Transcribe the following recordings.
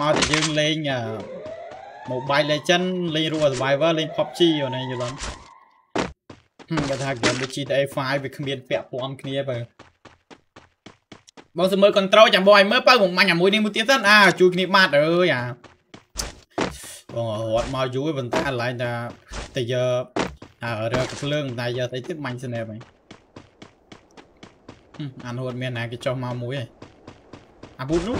មកតែយើងលេង Mobile Legend លេង Rule Survivor លេង PUBG អូនយល់ទេគេថាហ្គេមដូច GTA 5វាគ្មានពាក់ព័ន្ធគ្នាបើបងសើមើល control ចាំបងឲ្យមើលបើបងមាញ់អាមួយនេះមួយទៀតសិនអាជួយគ្នាបាត់អើយអាបងរត់មកយូរប៉ុន្តែកន្លែងថាតែយកអារើកភ្លើងតែយកស្អីទៀតមាញ់ស្នេហ៍វិញអានោះអត់មានណាគេចុះមកមួយឯងអាប៊ូតនោះ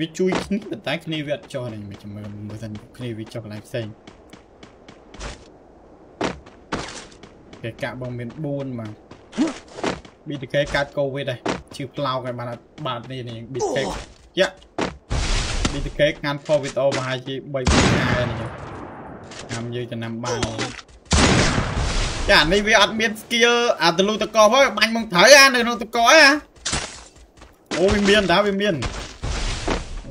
វាជួយគ្នាប៉ុន្តែគ្នាវាអត់ចុះនេះមិនចាំមើលមើលសិនគ្នាវាចុះកន្លែងផ្សេងគេកាក់បងមាន4មក BTK កាត់កូវីដដែរជឿផ្លោកឲ្យបានបាទនេះនេះ BTK យ៉ា BTK ងានផវីដអូប្រហែលជា3ខែនេះតាមយើងចំណាំបានចានេះវាអត់មាន skill អាទលូតកោហើយបាញ់មកត្រូវអានៅក្នុងតកោហ៎អូវាមានតាវាមាន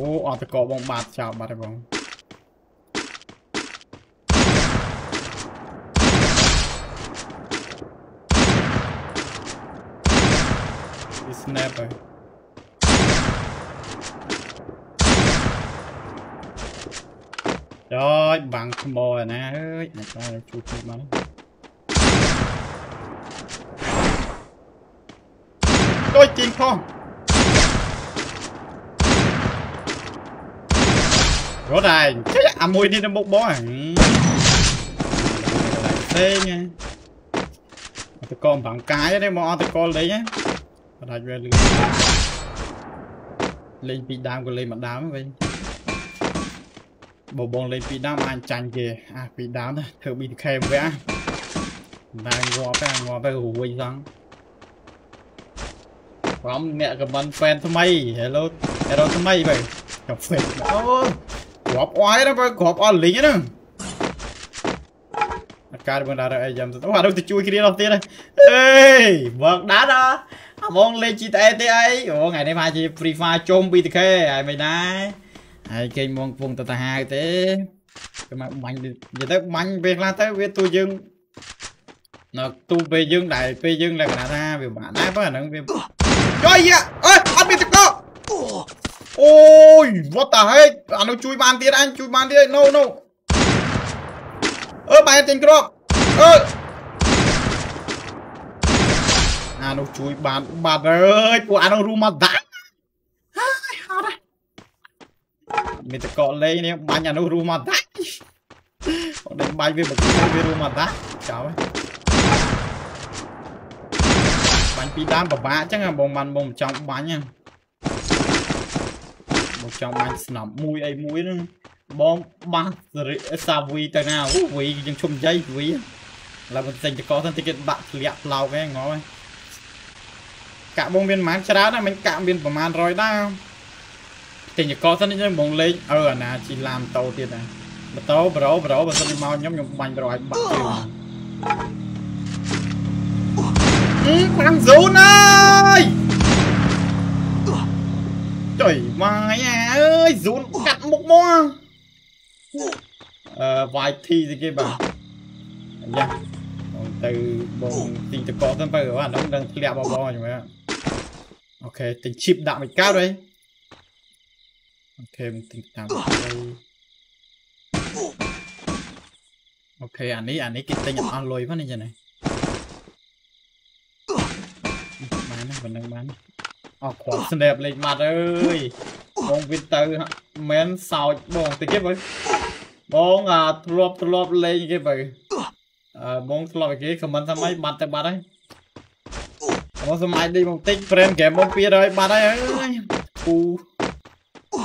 អូអត់តកោបងបាត់ចោលបាត់ហើយបង snap ហើយចូលបាំងថ្មណាអើយអាចទៅជួយជួយមកដូចជីងផងរត់ហើយចេះអាមួយនេះនៅមុខបងផ្សេងអត់តកអំបាំងកាយទេមកអត់តកលេង ណាបដាច់វាលឿនលេងពីដើមក៏លេងមកដើមវិញបើបងលេងពីដើមអាចចាញ់គេអាពីដើមធ្វើ BTK វាតែងាប់តែងាប់ទៅរួយសោះព្រមអ្នកកំមិន fan ថ្មី Hello Hello ថ្មីបើកាហ្វេអូ គ្រាប់អស់ហើយបើគ្រាប់អស់លីងហ្នឹងអាការបងដាក់អីចាំទៅអានោះទៅជួយគ្នាដល់ទៀតអេបងដាក់ដល់ហ្មងលេង GTA ទេអីអូថ្ងៃនេះមកជា Free Fire ជុំ BTK ហើយមិនដែរហើយគេហ្មងពងតតាហាវទេគេមកបាញ់និយាយទៅបាញ់ពេលខ្លះទៅវាទូយើងនៅទូពេលយើងដែលពេលយើងលក្ខណៈថាវាបាក់ដែរបើអាហ្នឹងវាចុយអើយអត់មានតក អូយ what the heck អានោះជួយបានទៀតអញជួយបានទៀត no no អឺបែរចេញគ្រាប់អឺអានោះជួយបានបាត់អើយពួកអានោះរួមមកដាក់ហើយហត់មានតកលេងនេះបាញ់អានោះរួមមកដាក់អត់ដឹងបាញ់វាមកវារួមមកដាក់ចោលបាញ់ពីដើមពិបាកអញ្ចឹងបងបានបងចង់បាញ់ហ្នឹង បងចង់បាញ់ស្នប់មួយអីមួយហ្នឹងបងបាសសាវីទៅណាអូវីយើងឈុំជ័យវីឡើយមិនចេញតកសិនតិចគេបាក់ធ្លាក់ផ្លោកហ្នឹងងល់កាក់បងមានប្រហែលច្រើនណាស់មិនកាក់មានប្រហែល100ដែរទិញកសិននេះបងលេងអឺអាណាជីឡាម៉ូតូទៀតណាម៉ូតូប្រូប្រូបើសិនមកខ្ញុំខ្ញុំបាញ់ប្រូឲ្យបាក់ជើងអឺបាំងស៊ូន យចុយម៉ាយអើយស៊ូនកាត់មុខមកអឺ YT ទៅគេបាទយ៉ាបងទៅបងទីតកសិនទៅអានោះនឹងធ្លាក់បបងខ្ញុំហ៎អូខេទិញ chip ដាក់មួយកើតហើយអូខេទិញតាមទៅអូខេអានេះអានេះគេទិញអស់លុយផងនេះចឹងណាបានណាប៉ុណ្្នឹងបាន អស់គ្រាប់ snap លេខម៉ាត់អើយបងវិតទៅមិនសោចបងតិចទេបើបងអាធ្លាប់ធ្លាប់លេងគេបើអឺបងធ្លាប់ឲ្យគេខមមិនថាម៉េចបាត់ទៅបាត់ហើយបងសម័យនេះបងតិច frame game បង200បាត់ហើយអើយពូអូ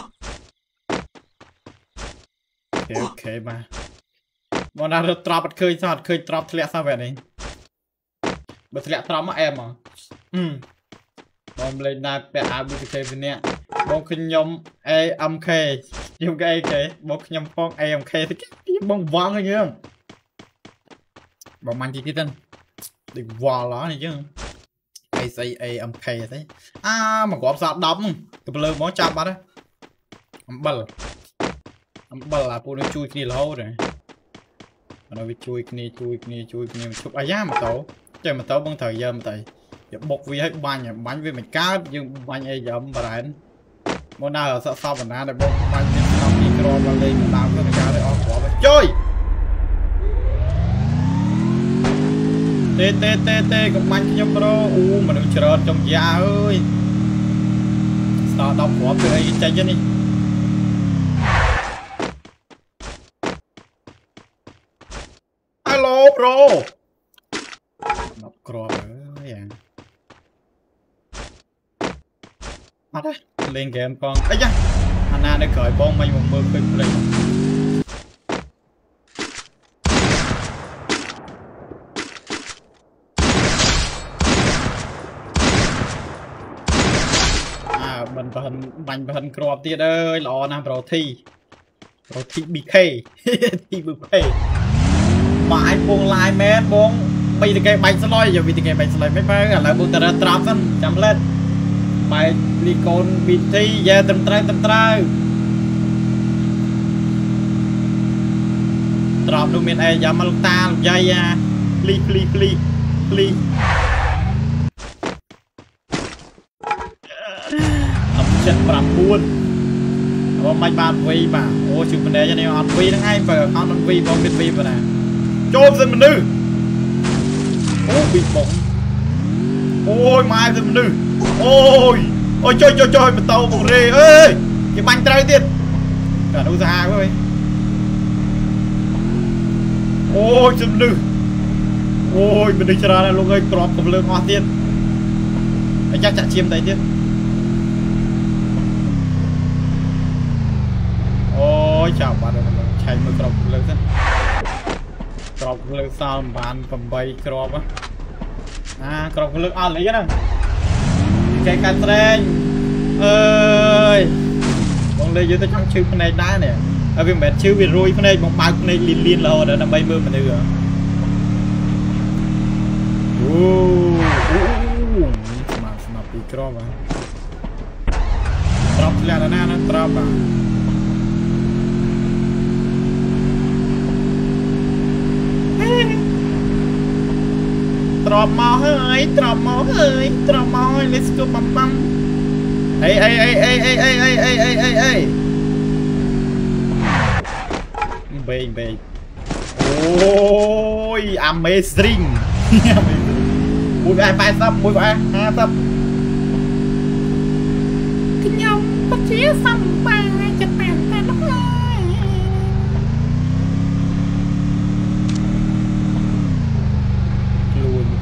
ខេអូខេបាទបងណារត់ត្រប់អត់ឃើញសោះអត់ឃើញត្រប់ធ្លាក់សោះបែបនេះបើធ្លាក់ត្រប់មកអែមមកហឹម បងលេងណាពាក់អាវ BTK ពីនេះបងខ្ញុំ AMK ខ្ញុំគេ AK បងខ្ញុំផង AMK ទៅបងវងហ្នឹងយើងបងមាញ់ទីទៀតទៅដូចវល់ហ្នឹងយើងអីស្អី AMK ស្អីអាមកគ្រាប់សា10ហ្នឹងទៅលើមកចាប់បាត់ហើយអំបិលអំបិលអាពួកនេះជួយគ្នារហូតហ៎បើវាជួយគ្នាជួយគ្នាជួយគ្នាជប់អាយ៉ាម៉ូតូចេះម៉ូតូបងត្រូវយកមកទៅ យកបុកវាឲ្យបាញ់បាញ់វាមិនកើតយើងបាញ់អីយ៉ាំបារ៉ែនមកដើរសក់សពបណ្ណាដែលបងបាញ់មានស្នំប់មកលេងតាមទៅកាទៅអស់គ្រាប់ជួយទេទេទេទេកុំបាញ់ខ្ញុំប្រូអូមនុស្សច្រើនចំយ៉ាអើយស្ត10គ្រាប់ទៅអីចេញនេះហេឡូប្រូ10គ្រាប់អើយអា អត់ទេលេងហ្គេមកងអីយ៉ាអាណានៅក្រោយបងមិនមកមើលឃើញព្រៃអើមិនបិនបាញ់បិនក្របទៀតអើយល្អណាស់ប្រូធីប្រូធី BK ទី BK មកឯងពងឡាយមែនបងបីតកែបាញ់ស្លុយយកវីតកែបាញ់ស្លុយមិនបើឥឡូវបុតរត្រាប់សិនចាំលេត បែកលីកូន BT យ៉ាត្រឹមត្រូវត្រឹមត្រូវត្រប់នោះមានអីយ៉ាមកលោកតាលោកយាយអាភ្លីភ្លីភ្លីភ្លីអត់ចិត្ត9អត់មិនបានវីបាទអូជឿម្នាក់នេះអត់វីហ្នឹងឯងបើអត់មិនវីបងមានវីប៉ុណ្ណាចូលសិនមនុស្សអូវីបងអូយម៉ែសិនមនុស្ស អូយអូយចុយចុយចុយម៉ូតូបុករេអើយគេបាញ់ត្រូវទៀតតែឧស្សាហ៍វិញអូយសិនមនុស្សអូយមនុស្សច្រើនណាស់លោកអើយក្របកំលើងអស់ទៀតអាចាស់ចាក់ឈាមតែទៀតអូយចាប់បាត់ហើយឆែកមើលក្របកំលើងសិនក្របលើសល់បាន8ក្របអាក្របលើអស់លីហ្នឹង កែកាត់ត្រែងអើយបងលេយើងទៅចង់ឈឺភ្នែកដែរនេះហើយវាមិនមែនឈឺវារួយភ្នែកបងបើកភ្នែកលៀនលៀនរហូតដល់ដើម្បីមើលមនុស្សអូអូស្មាស្មាពីក្របហ៎ត្រប់ធ្លាក់ណាណាត្រប់បាទ ត្រប់មកហើយត្រប់មកហើយត្រប់មកហើយ let's go បំបំអីអីអីអីអីអីអីអីអីអីអីបេងបេងអូយ amazing មួយផ្អែ80មួយផ្អែ50ខ្ញុំពិតជាសំបា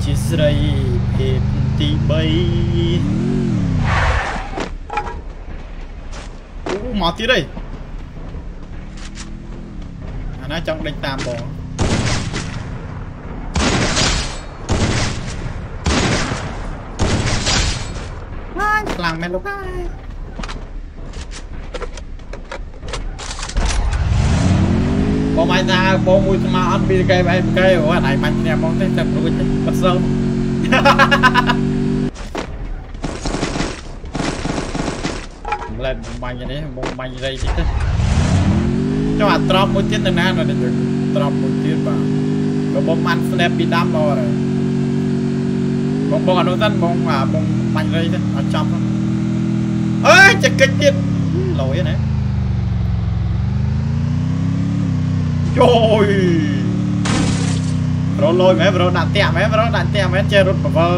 ជាស្រីភេទទី3អូមកទៀតហើយអាណាចង់ដេញតាមបងហើយខ្លាំងមែនលោកហើយ បងមិនថាបងមួយស្មាអត់ពីកែបែបកែអូអត់ឯងបាញ់គ្នាហ្មងទេតែព្រួយទេបាត់សោម្លែតបាញ់នេះបងបាញ់រៃតិចទៅចុះអាត្រប់មួយទៀតទៅណានៅនេះត្រប់មួយទៀតបាទក៏បងបាន snap ពីដាំមកហើយបងបងអនុសិនបងបងបាញ់រៃទៅអត់ចប់អើយចកិច្ចទៀតលយណា ជួយប្រូលយមែនប្រូដាក់តាក់មែនប្រូដាក់តាក់មែនចេះរត់បវល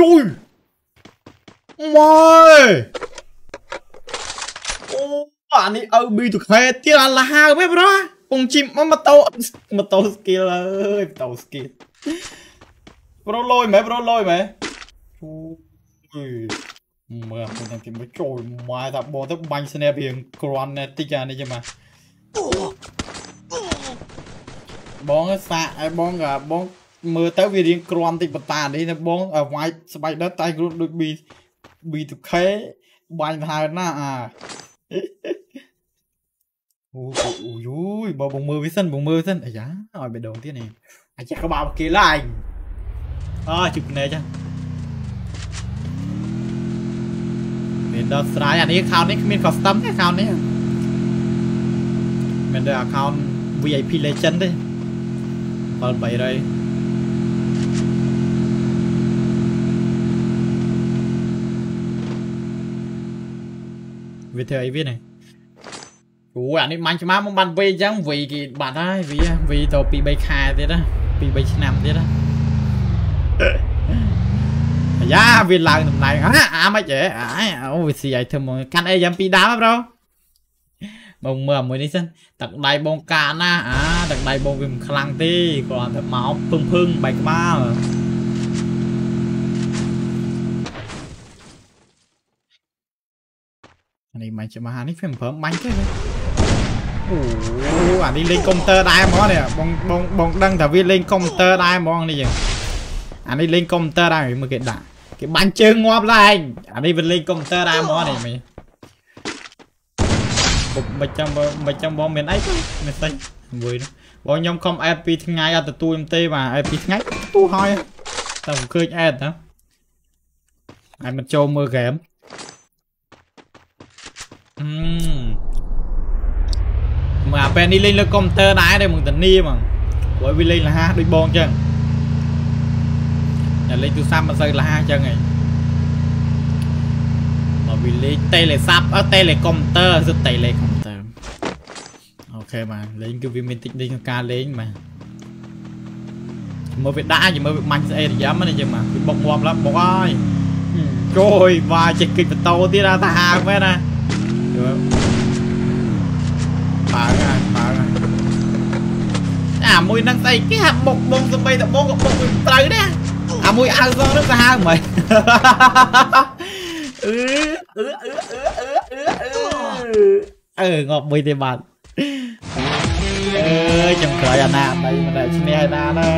ជួយម៉ែអូអានេះអើប៊ីទៅខេទៀតអាឡាហើមែនប្រូពងជីមម៉ូតូម៉ូតូ skill អើយម៉ូតូ skill ប្រូលយមែនប្រូលយមែនអូយមើលខ្ញុំទីមកចូលម៉ែថាបងទៅបាញ់ស្នេហ៍រៀងក្រាន់តិចអានេះចាំមក បងសាក់ឲ្យបងក៏បងមើលទៅវារៀងក្រាន់តិចបតានេះណាបងវាយស្បែកដុតតែគ្រូដូច B B2K បាញ់ហើយណាអាអូអូយយបើបងមើលវាសិនបងមើលសិនអាយ៉ាឲ្យបេះដូងទៀតនេះអាចាក្បាលគេឡាយអើជិះភ្នែកចាមានដល់ស្រ័យអានេះ account នេះគ្មាន custom ទេ account នេះ មានតែ account VIP legend ទេ7 300វាធ្វើអីវានេះអូអានេះមាញ់ឆ្មាមកបានវីអញ្ចឹងវីគេបាត់ហើយវីវីទៅ2 3ខែទៀតណា2 3ឆ្នាំទៀតណាអាយ៉ាវាឡើងតំណែងអាអាមិនហ៎អាអូវាស៊ីឲ្យធ្វើមកកាន់អីយ៉ាងពីរដើមប្រូ បងមើលមួយនេះសិនទឹកដៃបងកាណាអាទឹកដៃបងវាមិនខ្លាំងទេគ្រាន់តែមកពឹងពឹងបែកក្បាលអានេះមិនច្បាស់នេះវាមិនព្រមបាញ់ទេអូអានេះលេងកុំព្យូទ័រដែរហ្មងនេះបងបងបងដឹងថាវាលេងកុំព្យូទ័រដែរហ្មងនេះយើងអានេះលេងកុំព្យូទ័រដែរមើលគេដាក់គេបាញ់ជើងងាប់ឡើងអានេះវាលេងកុំព្យូទ័រដែរហ្មងនេះមី ពុកមិនចាំមិនចាំបងមានអីទេមិនស្អីមួយបងខ្ញុំខំអេតពីថ្ងៃអត់ទទួលខ្ញុំទេបាទអេតពីថ្ងៃទូហើយតែមិនឃើញអេតណាហើយមិនចូលមើលហ្គេមអឺមកអាពេលនេះលេងលើកុំព្យូទ័រដែរតែមកធានាហ្មងព្រោះវាលេងលះដូចបងអញ្ចឹងតែលេងទូរស័ព្ទមិនសូវលះអញ្ចឹងឯង មកវាលេងតេលេសាប់អឺតេលេកុំព្យូទ័រគឺតេលេកុំព្យូទ័រអូខេបាទលេងគឺវាមានតិចតិចក្នុងការលេងបាទមើលវាដាក់ជាមួយវាបាញ់ស្អេរយ៉ាំហ្នឹងចឹងបាទវាបុកងាប់ឡើងបុកហើយជួយមកចេះគិតបន្តោទៀតថាហាមែនណាបើហើយបើហើយអាមួយនឹងស្អីគេហាក់បុកបងសំបីតបងក៏បុកវាត្រូវដែរអាមួយអៅសងនឹងសាហាវមិន អឺអឺអឺអឺអឺអឺអឺងាប់មួយទេបាទអើយចំក្រោយអាណាអីមិនដែលឈ្នះឯណាណា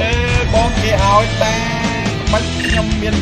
អេបងគេឲ្យតែមិនខ្ញុំមាន